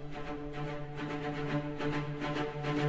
フフフフ。